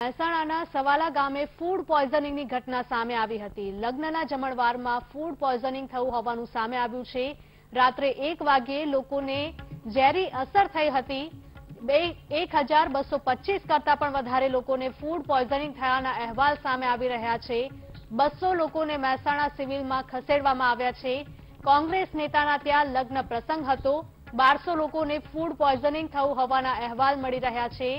મહેસાણાના સવાલા ગામે ફૂડ પોઈઝનિંગની ઘટના સામે આવી હતી. લગ્નના જમણવારમાં ફૂડ પોઈઝનિંગ થયું હોવાનું સામે આવ્યું છે. રાત્રે એક વાગ્યે લોકોને ઝેરી અસર થઈ હતી. એક હજાર બસો પચીસ કરતા પણ વધારે લોકોને ફૂડ પોઈઝનિંગ થયાના અહેવાલ સામે આવી રહ્યા છે. બસો લોકોને મહેસાણા સિવિલમાં ખસેડવામાં આવ્યા છે. કોંગ્રેસ નેતાના ત્યાં લગ્ન પ્રસંગ હતો. બારસો લોકોને ફૂડ પોઈઝનિંગ થયું હોવાના અહેવાલ મળી રહ્યા છે.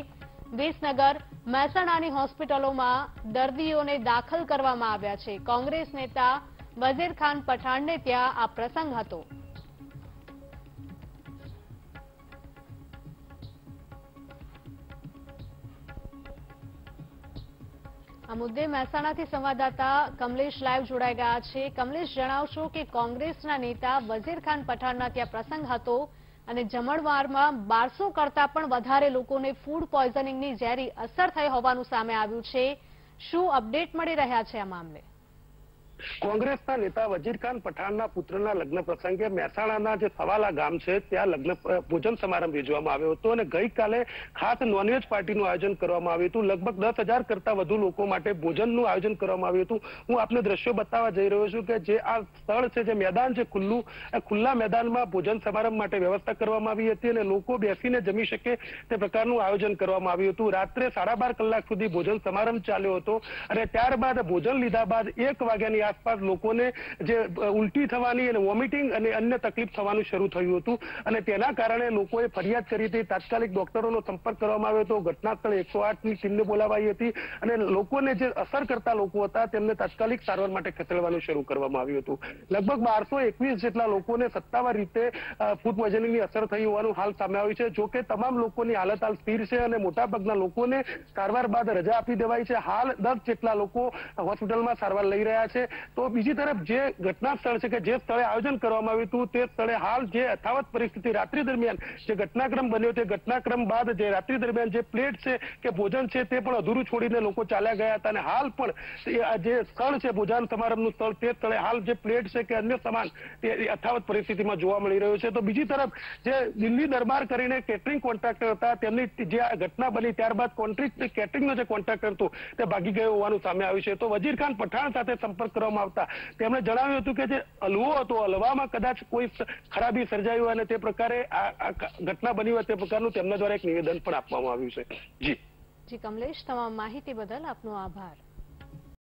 વિસનગર મહેસાણાની હોસ્પિટલોમાં દર્દીઓને દાખલ કરવામાં આવ્યા છે. કોંગ્રેસ નેતા વઝીર ખાન પઠાણને ત્યાં આ પ્રસંગ હતો. આ મુદ્દે મહેસાણાથી સંવાદદાતા કમલેશ લાઈવ જોડાઈ ગયા છે. કમલેશ, જણાવશો કે કોંગ્રેસના નેતા વઝીર ખાન પઠાણના ત્યાં પ્રસંગ હતો. અને જમણવારમાં બારસો કરતા પણ વધારે લોકોને ફૂડ પોઈઝનિંગની ઝેરી અસર થઈ હોવાનું સામે આવ્યું છે. શું અપડેટ મળી રહ્યા છે આ મામલે? કોંગ્રેસના નેતા વજીરખાન પઠાણના પુત્રના લગ્ન પ્રસંગે મહેસાણાના જે સવાલા ગામ છે, ત્યાં લગ્ન ભોજન સમારંભ યોજવામાં આવ્યો હતો અને ગઈકાલે ખાસ નોનવેજ પાર્ટીનું આયોજન કરવામાં આવ્યું હતું. લગભગ દસ હજાર કરતા વધુ લોકો માટે ભોજનનું આયોજન કરવામાં આવ્યું હતું. હું આપને દ્રશ્યો બતાવવા જઈ રહ્યો છું કે જે આ સ્થળ છે, જે મેદાન છે, ખુલ્લું ખુલ્લા મેદાનમાં ભોજન સમારંભ માટે વ્યવસ્થા કરવામાં આવી હતી અને લોકો બેસીને જમી શકે તે પ્રકારનું આયોજન કરવામાં આવ્યું હતું. રાત્રે સાડા બાર કલાક સુધી ભોજન સમારંભ ચાલ્યો હતો અને ત્યારબાદ ભોજન લીધા બાદ એક વાગ્યાની આસપાસ લોકોને જે ઉલટી થવાની અને વોમિટિંગ અને અન્ય તકલીફ થવાનું શરૂ થયું હતું. અને તેના કારણે લોકોએ ફરિયાદ કરી હતી. તાત્કાલિક ડોક્ટરોનો સંપર્ક કરવામાં આવ્યો હતો. ઘટના સ્થળે એકસો આઠની ટીમને બોલાવાઈ હતી. અને લોકોને જે અસર કરતા લોકો હતા, તેમને તાત્કાલિક સારવાર માટે ખસેડવાનું શરૂ કરવામાં આવ્યું હતું. લગભગ બારસો એકવીસ જેટલા લોકોને સત્તાવાર રીતે ફૂડ પોઈઝનિંગની અસર થઈ હોવાનું હાલ સામે આવ્યું છે. જો કે તમામ લોકોની હાલત હાલ સ્થિર છે અને મોટાભાગના લોકોને સારવાર બાદ રજા આપી દેવાઈ છે. હાલ દસ જેટલા લોકો હોસ્પિટલમાં સારવાર લઈ રહ્યા છે. તો બીજી તરફ જે ઘટના સ્થળ છે કે જે સ્થળે આયોજન કરવામાં આવ્યું હતું, તે સ્થળે હાલ જે યથાવત પરિસ્થિતિ રાત્રિ દરમિયાન જે ઘટનાક્રમ બન્યો તે ઘટનાક્રમ બાદ જે રાત્રિ દરમિયાન જે પ્લેટ છે કે ભોજન છે તે પણ અધૂરું છોડીને લોકો ચાલ્યા ગયા હતા અને હાલ પણ જે સ્થળ છે, ભોજન સમારંભનું સ્થળ, તે સ્થળે હાલ જે પ્લેટ છે કે અન્ય સામાન તે યથાવત પરિસ્થિતિમાં જોવા મળી રહ્યો છે. તો બીજી તરફ જે દિલ્હી દરબાર કરીને કેટરિંગ કોન્ટ્રાક્ટર હતા, તેમની જે આ ઘટના બની ત્યારબાદ કોન્ટ્રી કેટરિંગનો જે કોન્ટ્રાક્ટર હતો, તે ભાગી ગયો હોવાનું સામે આવ્યું છે. તો વજીર ખાન પઠાણ સાથે સંપર્ક કરવામાં આવતા. તેમણે જણાવ્યું હતું કે જે હલવો હતો હલવામાં કદાચ કોઈ ખરાબી સર્જાઈ હોય અને તે પ્રકારે આ ઘટના બની હોય તે પ્રકારનું તેમના દ્વારા એક નિવેદન પણ આપવામાં આવ્યું છે. જી. જી, કમલેશ, તમામ માહિતી બદલ આપનો આભાર.